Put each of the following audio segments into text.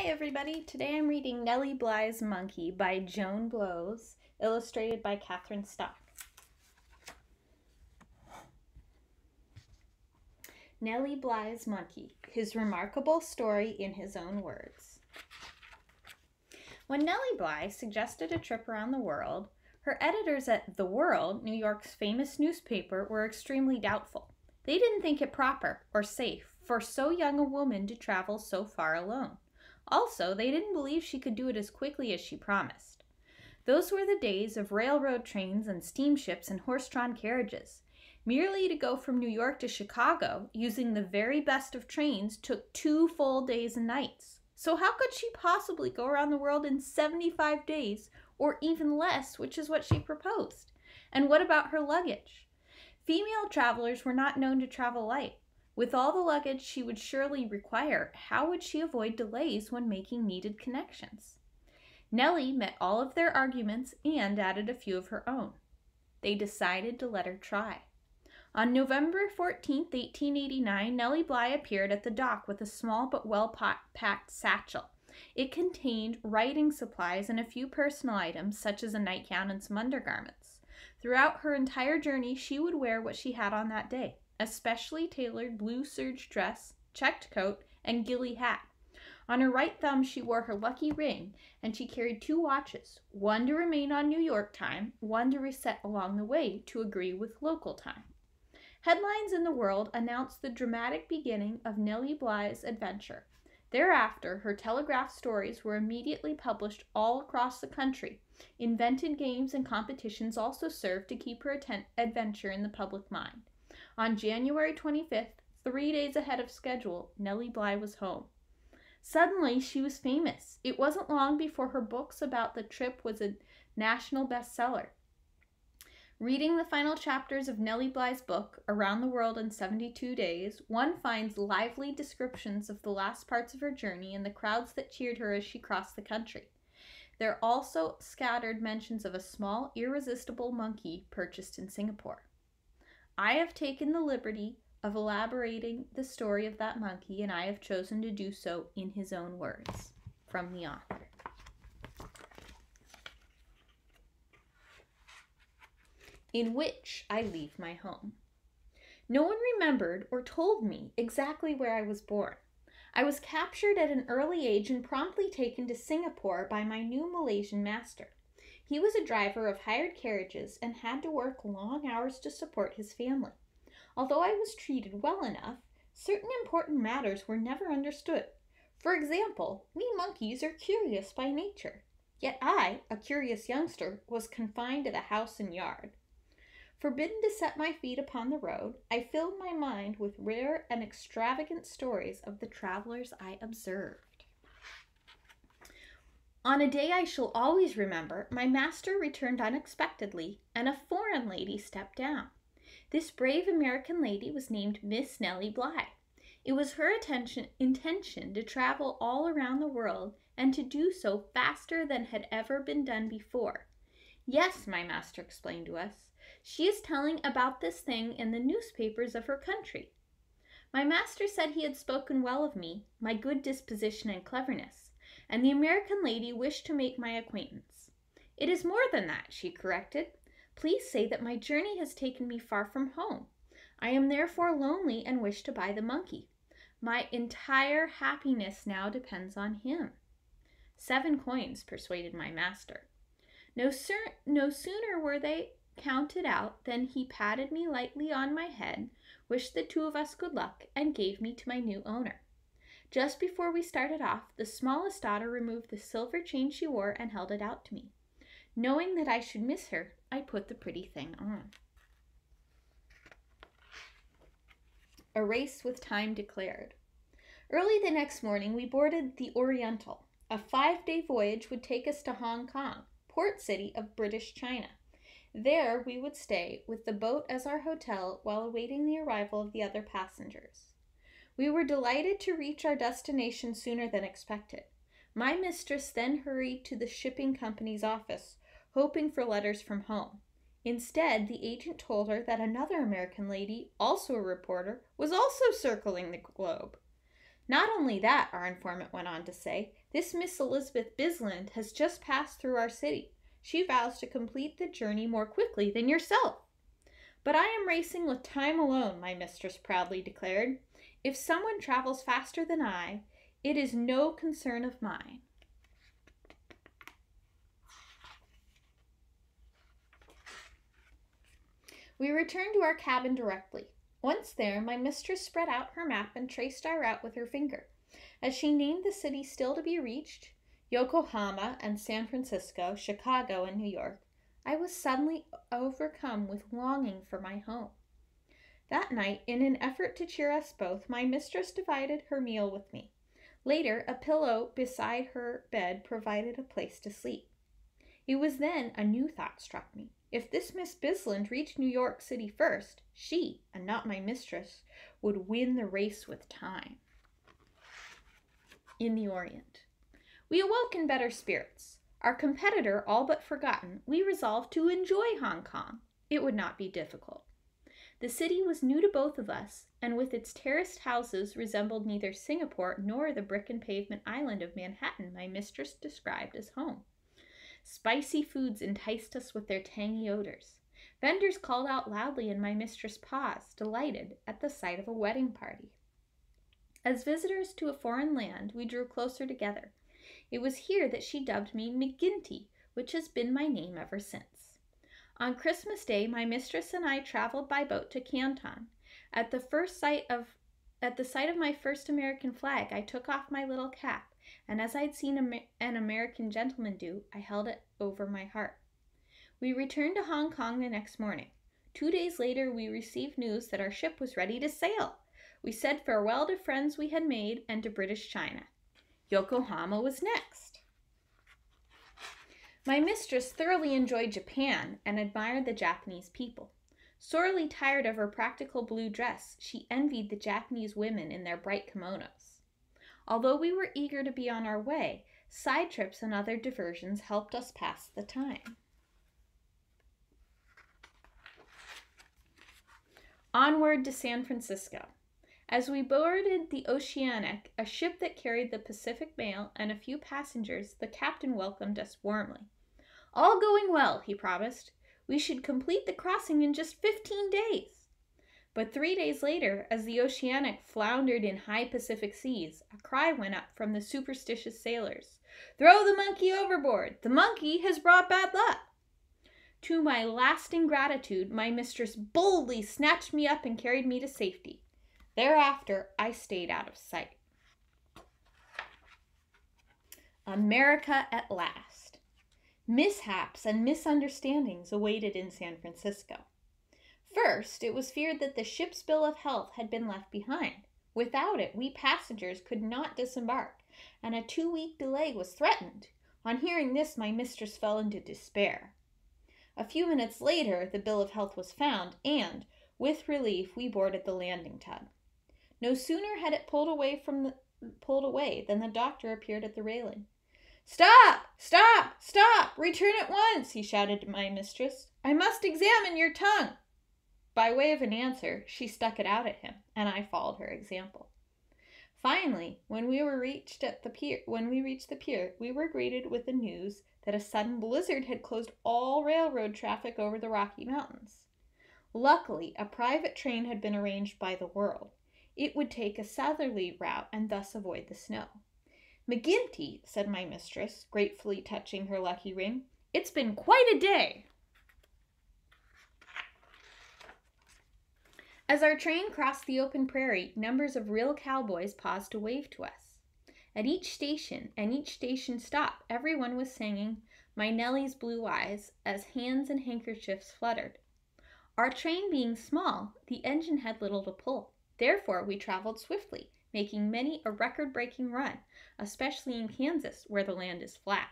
Hi everybody, today I'm reading Nellie Bly's Monkey by Joan Blos, illustrated by Catherine Stock. Nellie Bly's Monkey, his remarkable story in his own words. When Nellie Bly suggested a trip around the world, her editors at The World, New York's famous newspaper, were extremely doubtful. They didn't think it proper or safe for so young a woman to travel so far alone. Also, they didn't believe she could do it as quickly as she promised. Those were the days of railroad trains and steamships and horse drawn carriages. Merely to go from New York to Chicago, using the very best of trains, took two full days and nights. So, how could she possibly go around the world in 75 days, or even less, which is what she proposed? And what about her luggage? Female travelers were not known to travel light. With all the luggage she would surely require, how would she avoid delays when making needed connections? Nellie met all of their arguments and added a few of her own. They decided to let her try. On November 14, 1889, Nellie Bly appeared at the dock with a small but well packed satchel. It contained writing supplies and a few personal items, such as a nightgown and some undergarments. Throughout her entire journey, she would wear what she had on that day a specially tailored blue serge dress, checked coat, and ghillie hat. On her right thumb, she wore her lucky ring, and she carried two watches one to remain on New York time, one to reset along the way to agree with local time. Headlines in the world announced the dramatic beginning of Nellie Bly's adventure. Thereafter, her telegraph stories were immediately published all across the country. Invented games and competitions also served to keep her adventure in the public mind. On January 25th, three days ahead of schedule, Nellie Bly was home. Suddenly, she was famous. It wasn't long before her books about the trip was a national bestseller. Reading the final chapters of Nellie Bly's book, Around the World in 72 Days, one finds lively descriptions of the last parts of her journey and the crowds that cheered her as she crossed the country. There are also scattered mentions of a small, irresistible monkey purchased in Singapore. I have taken the liberty of elaborating the story of that monkey, and I have chosen to do so in his own words. From the author. In which I leave my home. No one remembered or told me exactly where I was born. I was captured at an early age and promptly taken to Singapore by my new Malaysian master. He was a driver of hired carriages and had to work long hours to support his family. Although I was treated well enough, certain important matters were never understood. For example, we monkeys are curious by nature. Yet I, a curious youngster, was confined to the house and yard. Forbidden to set my feet upon the road, I filled my mind with rare and extravagant stories of the travelers I observed. On a day I shall always remember, my master returned unexpectedly, and a foreign lady stepped down. This brave American lady was named Miss Nellie Bly. It was her intention to travel all around the world and to do so faster than had ever been done before. Yes, my master explained to us, she is telling about this thing in the newspapers of her country. My master said he had spoken well of me, my good disposition and cleverness and the American lady wished to make my acquaintance. It is more than that, she corrected. Please say that my journey has taken me far from home. I am therefore lonely and wish to buy the monkey. My entire happiness now depends on him. Seven coins, persuaded my master. No, sir, no sooner were they counted out than he patted me lightly on my head, wished the two of us good luck, and gave me to my new owner. Just before we started off, the smallest daughter removed the silver chain she wore and held it out to me. Knowing that I should miss her, I put the pretty thing on. A race with time declared. Early the next morning, we boarded the Oriental. A five day voyage would take us to Hong Kong, port city of British China. There we would stay, with the boat as our hotel, while awaiting the arrival of the other passengers. We were delighted to reach our destination sooner than expected. My mistress then hurried to the shipping company's office, hoping for letters from home. Instead, the agent told her that another American lady, also a reporter, was also circling the globe. Not only that, our informant went on to say, this Miss Elizabeth Bisland has just passed through our city. She vows to complete the journey more quickly than yourself. But I am racing with time alone, my mistress proudly declared. If someone travels faster than I, it is no concern of mine. We returned to our cabin directly. Once there, my mistress spread out her map and traced our route with her finger. As she named the cities still to be reached, Yokohama and San Francisco, Chicago and New York, I was suddenly overcome with longing for my home. That night, in an effort to cheer us both, my mistress divided her meal with me. Later, a pillow beside her bed provided a place to sleep. It was then a new thought struck me. If this Miss Bisland reached New York City first, she, and not my mistress, would win the race with time. In the Orient. We awoke in better spirits. Our competitor all but forgotten, we resolved to enjoy Hong Kong. It would not be difficult. The city was new to both of us, and with its terraced houses resembled neither Singapore nor the brick and pavement island of Manhattan my mistress described as home. Spicy foods enticed us with their tangy odors. Vendors called out loudly, and my mistress paused, delighted at the sight of a wedding party. As visitors to a foreign land, we drew closer together. It was here that she dubbed me McGinty, which has been my name ever since. On Christmas Day, my mistress and I traveled by boat to Canton. At the first sight of at the sight of my first American flag, I took off my little cap, and as I'd seen an American gentleman do, I held it over my heart. We returned to Hong Kong the next morning. Two days later, we received news that our ship was ready to sail. We said farewell to friends we had made and to British China. Yokohama was next. My mistress thoroughly enjoyed Japan and admired the Japanese people. Sorely tired of her practical blue dress, she envied the Japanese women in their bright kimonos. Although we were eager to be on our way, side trips and other diversions helped us pass the time. Onward to San Francisco. As we boarded the Oceanic, a ship that carried the Pacific mail and a few passengers, the captain welcomed us warmly. All going well, he promised. We should complete the crossing in just 15 days. But three days later, as the Oceanic floundered in high Pacific seas, a cry went up from the superstitious sailors Throw the monkey overboard! The monkey has brought bad luck! To my lasting gratitude, my mistress boldly snatched me up and carried me to safety. Thereafter, I stayed out of sight. America at last. Mishaps and misunderstandings awaited in San Francisco. First, it was feared that the ship's bill of health had been left behind. Without it, we passengers could not disembark, and a two week delay was threatened. On hearing this, my mistress fell into despair. A few minutes later, the bill of health was found, and, with relief, we boarded the landing tug. No sooner had it pulled away from the pulled away than the doctor appeared at the railing. Stop! Stop! Stop! Return at once! he shouted to my mistress. I must examine your tongue. By way of an answer, she stuck it out at him, and I followed her example. Finally, when we were reached at the pier, when we reached the pier, we were greeted with the news that a sudden blizzard had closed all railroad traffic over the Rocky Mountains. Luckily, a private train had been arranged by the World, it would take a southerly route and thus avoid the snow. McGinty, said my mistress, gratefully touching her lucky ring, it's been quite a day. As our train crossed the open prairie, numbers of real cowboys paused to wave to us. At each station and each station stop, everyone was singing My Nellie's Blue Eyes as hands and handkerchiefs fluttered. Our train being small, the engine had little to pull. Therefore, we traveled swiftly, making many a record breaking run, especially in Kansas, where the land is flat.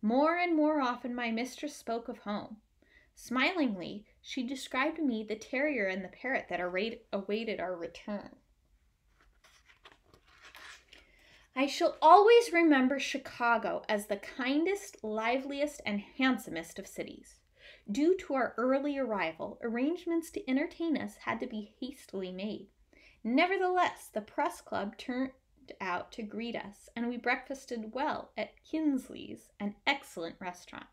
More and more often, my mistress spoke of home. Smilingly, she described to me the terrier and the parrot that awaited our return. I shall always remember Chicago as the kindest, liveliest, and handsomest of cities. Due to our early arrival, arrangements to entertain us had to be hastily made. Nevertheless, the press club turned out to greet us, and we breakfasted well at Kinsley's, an excellent restaurant.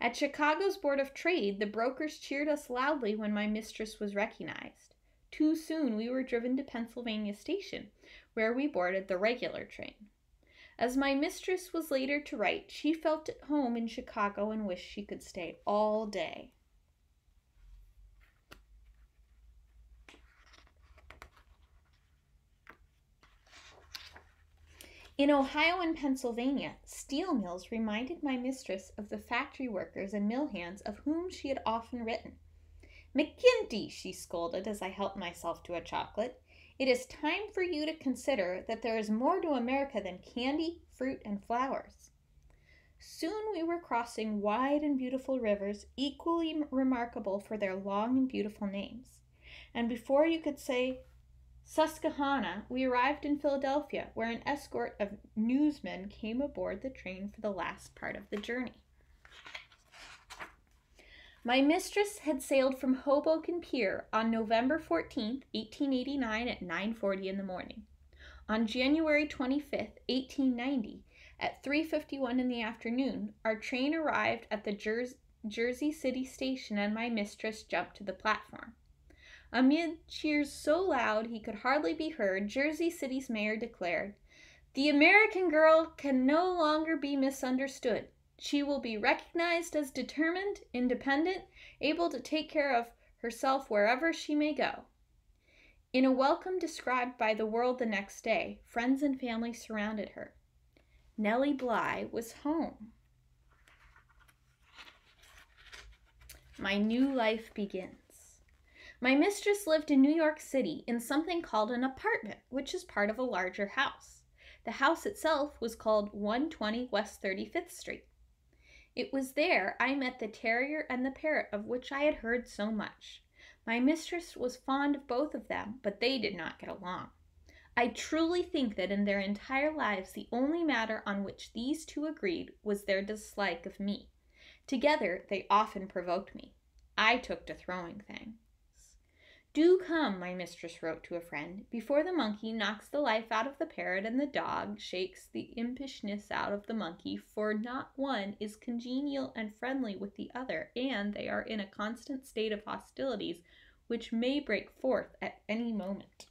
At Chicago's Board of Trade, the brokers cheered us loudly when my mistress was recognized. Too soon we were driven to Pennsylvania Station, where we boarded the regular train. As my mistress was later to write, she felt at home in Chicago and wished she could stay all day. In Ohio and Pennsylvania, steel mills reminded my mistress of the factory workers and mill hands of whom she had often written. McGinty, she scolded as I helped myself to a chocolate, it is time for you to consider that there is more to America than candy, fruit, and flowers. Soon we were crossing wide and beautiful rivers, equally remarkable for their long and beautiful names. And before you could say Susquehanna, we arrived in Philadelphia, where an escort of newsmen came aboard the train for the last part of the journey. My mistress had sailed from Hoboken Pier on November 14, 1889 at 9:40 in the morning. On January 25, 1890, at 3:51 in the afternoon, our train arrived at the Jer- Jersey City station and my mistress jumped to the platform. Amid cheers so loud he could hardly be heard, Jersey City's mayor declared, The American girl can no longer be misunderstood. She will be recognized as determined, independent, able to take care of herself wherever she may go. In a welcome described by the world the next day, friends and family surrounded her. Nellie Bly was home. My new life begins. My mistress lived in New York City in something called an apartment, which is part of a larger house. The house itself was called 120 West 35th Street. It was there I met the terrier and the parrot of which I had heard so much. My mistress was fond of both of them, but they did not get along. I truly think that in their entire lives the only matter on which these two agreed was their dislike of me. Together they often provoked me. I took to throwing things. Do come, my mistress wrote to a friend, before the monkey knocks the life out of the parrot and the dog shakes the impishness out of the monkey, for not one is congenial and friendly with the other, and they are in a constant state of hostilities which may break forth at any moment.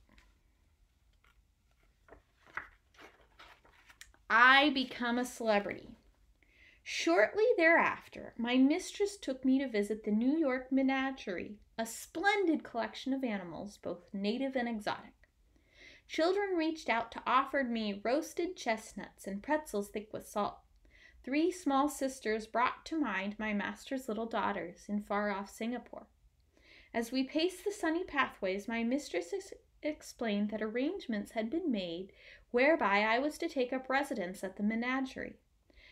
I become a celebrity. Shortly thereafter, my mistress took me to visit the New York Menagerie, a splendid collection of animals, both native and exotic. Children reached out to offer me roasted chestnuts and pretzels thick with salt. Three small sisters brought to mind my master's little daughters in far off Singapore. As we paced the sunny pathways, my mistress ex- explained that arrangements had been made whereby I was to take up residence at the menagerie.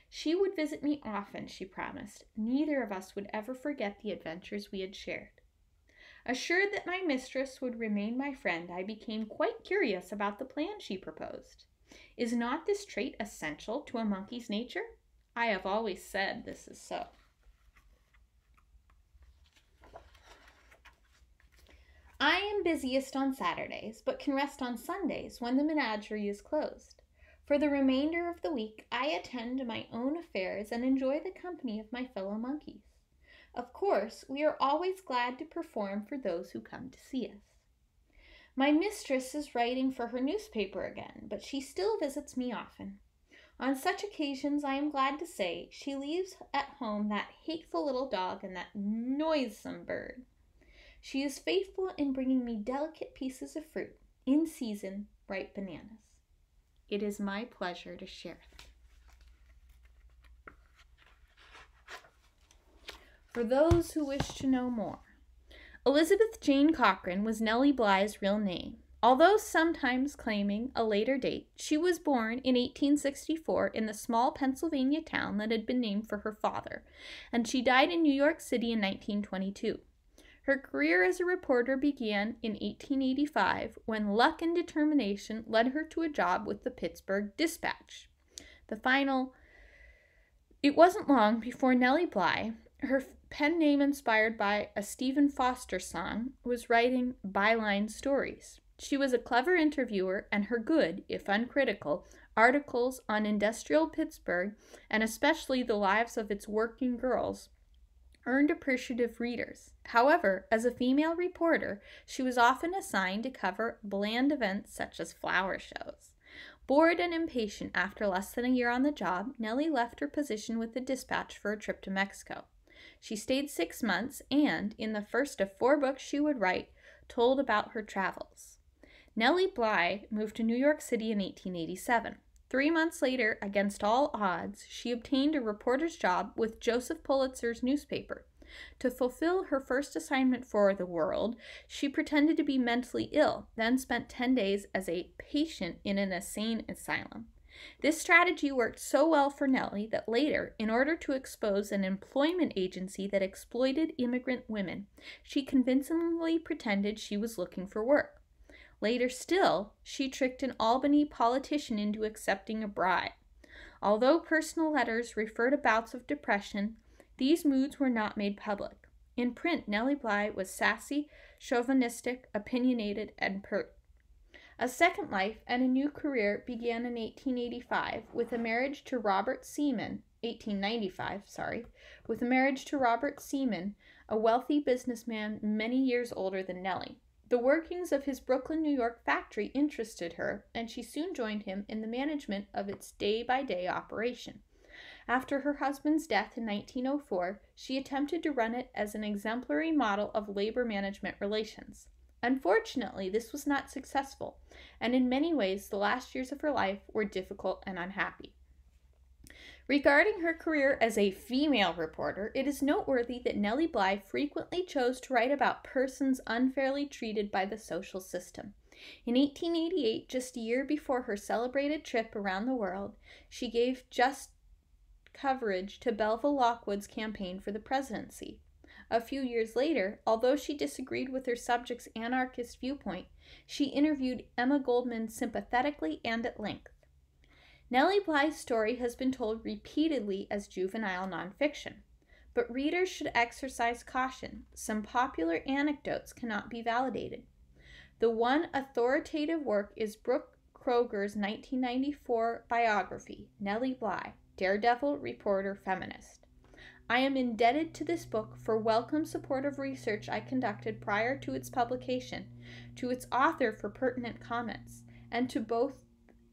She would visit me often, she promised. Neither of us would ever forget the adventures we had shared. Assured that my mistress would remain my friend, I became quite curious about the plan she proposed. Is not this trait essential to a monkey's nature? I have always said this is so. I am busiest on Saturdays, but can rest on Sundays when the menagerie is closed. For the remainder of the week, I attend to my own affairs and enjoy the company of my fellow monkeys. Of course, we are always glad to perform for those who come to see us. My mistress is writing for her newspaper again, but she still visits me often. On such occasions, I am glad to say, she leaves at home that hateful little dog and that noisome bird. She is faithful in bringing me delicate pieces of fruit, in season, ripe bananas. It is my pleasure to share them. For those who wish to know more, Elizabeth Jane Cochran was Nellie Bly's real name. Although sometimes claiming a later date, she was born in 1864 in the small Pennsylvania town that had been named for her father, and she died in New York City in 1922. Her career as a reporter began in 1885 when luck and determination led her to a job with the Pittsburgh Dispatch. The final It wasn't long before Nellie Bly, her pen name inspired by a Stephen Foster song, was writing byline stories. She was a clever interviewer, and her good, if uncritical, articles on industrial Pittsburgh, and especially the lives of its working girls, earned appreciative readers. However, as a female reporter, she was often assigned to cover bland events such as flower shows. Bored and impatient after less than a year on the job, Nellie left her position with the dispatch for a trip to Mexico. She stayed six months and, in the first of four books she would write, told about her travels. Nellie Bly moved to New York City in 1887. Three months later, against all odds, she obtained a reporter's job with Joseph Pulitzer's newspaper. To fulfill her first assignment for the world, she pretended to be mentally ill, then spent 10 days as a patient in an insane asylum. This strategy worked so well for Nellie that later, in order to expose an employment agency that exploited immigrant women, she convincingly pretended she was looking for work. Later still, she tricked an Albany politician into accepting a bribe. Although personal letters refer to bouts of depression, these moods were not made public. In print, Nellie Bly was sassy, chauvinistic, opinionated, and pert. A second life and a new career began in 1885 with a marriage to Robert Seaman, 1895, sorry, with a marriage to Robert Seaman, a wealthy businessman many years older than Nellie. The workings of his Brooklyn, New York factory interested her, and she soon joined him in the management of its day by day operation. After her husband's death in 1904, she attempted to run it as an exemplary model of labor management relations. Unfortunately, this was not successful, and in many ways, the last years of her life were difficult and unhappy. Regarding her career as a female reporter, it is noteworthy that Nellie Bly frequently chose to write about persons unfairly treated by the social system. In 1888, just a year before her celebrated trip around the world, she gave just coverage to Belva Lockwood's campaign for the presidency. A few years later, although she disagreed with her subject's anarchist viewpoint, she interviewed Emma Goldman sympathetically and at length. Nellie Bly's story has been told repeatedly as juvenile nonfiction, but readers should exercise caution. Some popular anecdotes cannot be validated. The one authoritative work is Brooke Kroeger's 1994 biography, Nellie Bly, Daredevil Reporter Feminist. I am indebted to this book for welcome supportive research I conducted prior to its publication, to its author for pertinent comments, and to both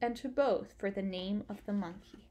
and to both for the name of the monkey.